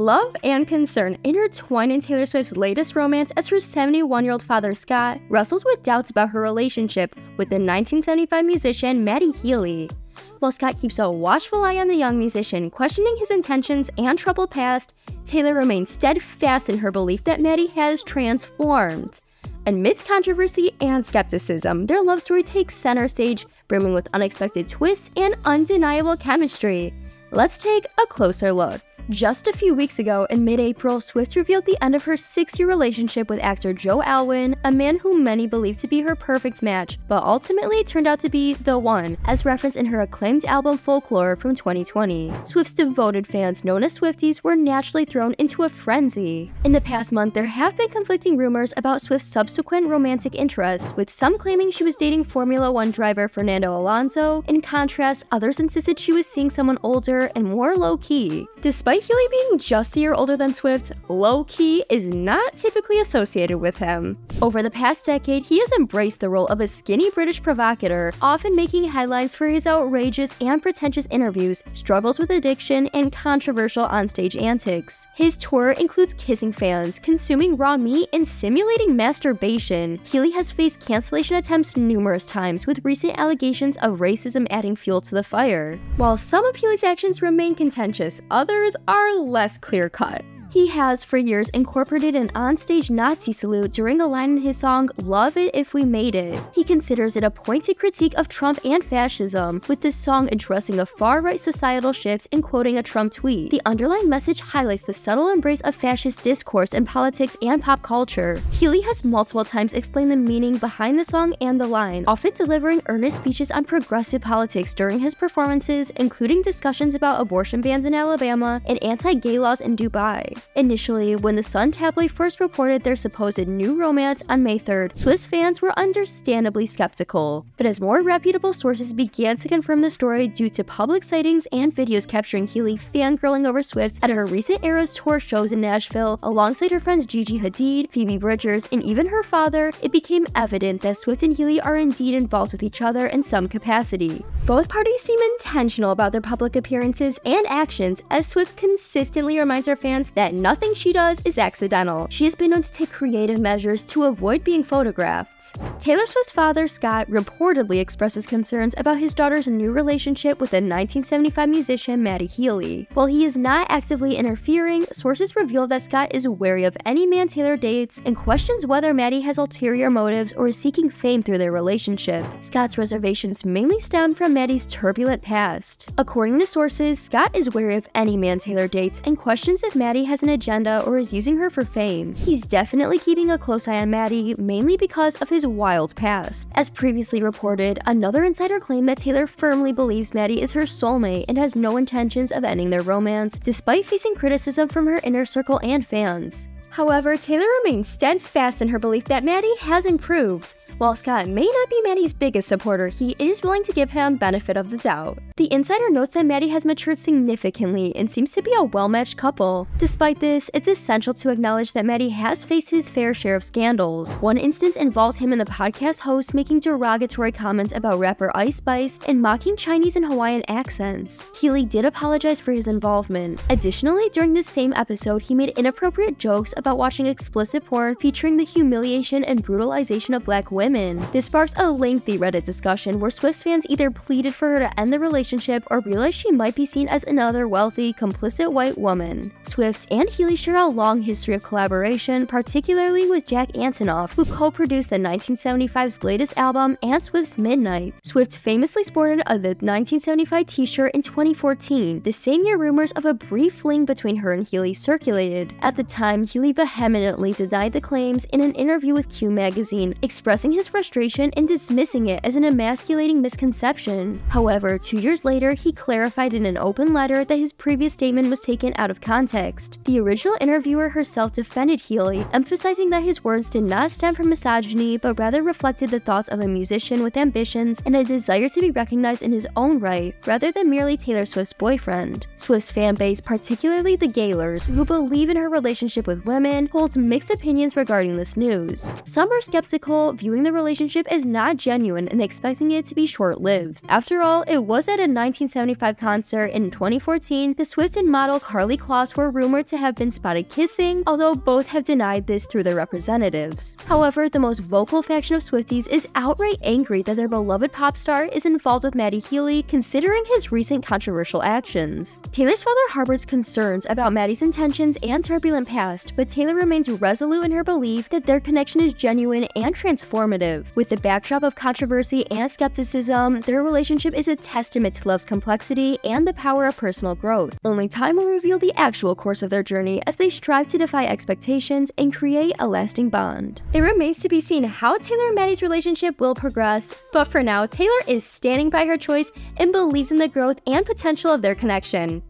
Love and concern intertwine in Taylor Swift's latest romance as her 71 year old father, Scott, wrestles with doubts about her relationship with the 1975 musician Matty Healy. While Scott keeps a watchful eye on the young musician, questioning his intentions and troubled past, Taylor remains steadfast in her belief that Matty has transformed. Amidst controversy and skepticism, their love story takes center stage, brimming with unexpected twists and undeniable chemistry. Let's take a closer look. Just a few weeks ago, in mid April, Swift revealed the end of her six year relationship with actor Joe Alwyn, a man whom many believe to be her perfect match, but ultimately turned out to be the one, as referenced in her acclaimed album Folklore from 2020. Swift's devoted fans, known as Swifties, were naturally thrown into a frenzy. In the past month, there have been conflicting rumors about Swift's subsequent romantic interest, with some claiming she was dating Formula One driver Fernando Alonso. In contrast, others insisted she was seeing someone older and more low key. Despite Healy being just a year older than Swift, low key is not typically associated with him. Over the past decade, he has embraced the role of a skinny British provocateur, often making headlines for his outrageous and pretentious interviews, struggles with addiction, and controversial onstage antics. His tour includes kissing fans, consuming raw meat, and simulating masturbation. Healy has faced cancellation attempts numerous times, with recent allegations of racism adding fuel to the fire. While some of Healy's actions remain contentious, others are less clear cut. He has for years incorporated an onstage Nazi salute during a line in his song Love It If We Made It. He considers it a pointed critique of Trump and fascism, with this song addressing a far right societal shift and quoting a Trump tweet. The underlying message highlights the subtle embrace of fascist discourse in politics and pop culture. Healy has multiple times explained the meaning behind the song and the line, often delivering earnest speeches on progressive politics during his performances, including discussions about abortion bans in Alabama and anti gay laws in Dubai. Initially, when the Sun tabloid first reported their supposed new romance on May 3rd, Swift fans were understandably skeptical. But as more reputable sources began to confirm the story due to public sightings and videos capturing Healy fangirling over Swift at her recent Eras tour shows in Nashville, alongside her friends Gigi Hadid, Phoebe Bridgers, and even her father, it became evident that Swift and Healy are indeed involved with each other in some capacity. Both parties seem intentional about their public appearances and actions, as Swift consistently reminds her fans that nothing she does is accidental. She has been known to take creative measures to avoid being photographed. Taylor Swift's father, Scott, reportedly expresses concerns about his daughter's new relationship with the 1975 musician Matty Healy. While he is not actively interfering, sources reveal that Scott is wary of any man Taylor dates and questions whether Matty has ulterior motives or is seeking fame through their relationship. Scott's reservations mainly stem from Matty's turbulent past. According to sources, Scott is wary of any man Taylor dates and questions if Matty has an agenda or is using her for fame. He's definitely keeping a close eye on Matty, mainly because of his wild past. As previously reported, another insider claimed that Taylor firmly believes Matty is her soulmate and has no intentions of ending their romance, despite facing criticism from her inner circle and fans. However, Taylor remains steadfast in her belief that Matty has improved, while Scott may not be Matty's biggest supporter, he is willing to give him benefit of the doubt. The insider notes that Matty has matured significantly and seems to be a well-matched couple. Despite this, it's essential to acknowledge that Matty has faced his fair share of scandals. One instance involves him and the podcast host making derogatory comments about rapper Ice Spice and mocking Chinese and Hawaiian accents. Healy did apologize for his involvement. Additionally, during this same episode, he made inappropriate jokes about watching explicit porn featuring the humiliation and brutalization of black women women. This sparks a lengthy Reddit discussion where Swift fans either pleaded for her to end the relationship or realized she might be seen as another wealthy, complicit white woman. Swift and Healy share a long history of collaboration, particularly with Jack Antonoff, who co-produced the 1975's latest album and Swift's Midnight. Swift famously sported a the 1975 t-shirt in 2014, the same year rumors of a brief fling between her and Healy circulated. At the time, Healy vehemently denied the claims in an interview with Q magazine, expressing his his frustration and dismissing it as an emasculating misconception. However, two years later, he clarified in an open letter that his previous statement was taken out of context. The original interviewer herself defended Healy, emphasizing that his words did not stem from misogyny but rather reflected the thoughts of a musician with ambitions and a desire to be recognized in his own right, rather than merely Taylor Swift's boyfriend. Swift's fanbase, particularly the Gaylors, who believe in her relationship with women, holds mixed opinions regarding this news. Some are skeptical, viewing the relationship is not genuine and expecting it to be short-lived. After all, it was at a 1975 concert in 2014 the Swift and model Karlie Kloss were rumored to have been spotted kissing, although both have denied this through their representatives. However, the most vocal faction of Swifties is outright angry that their beloved pop star is involved with Matty Healy considering his recent controversial actions. Taylor's father harbors concerns about Matty's intentions and turbulent past, but Taylor remains resolute in her belief that their connection is genuine and transformative. With the backdrop of controversy and skepticism, their relationship is a testament to love's complexity and the power of personal growth. Only time will reveal the actual course of their journey as they strive to defy expectations and create a lasting bond. It remains to be seen how Taylor and Matty's relationship will progress, but for now, Taylor is standing by her choice and believes in the growth and potential of their connection.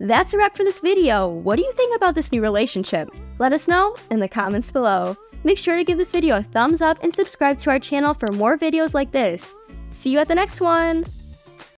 That's a wrap for this video. What do you think about this new relationship? Let us know in the comments below. Make sure to give this video a thumbs up and subscribe to our channel for more videos like this. See you at the next one!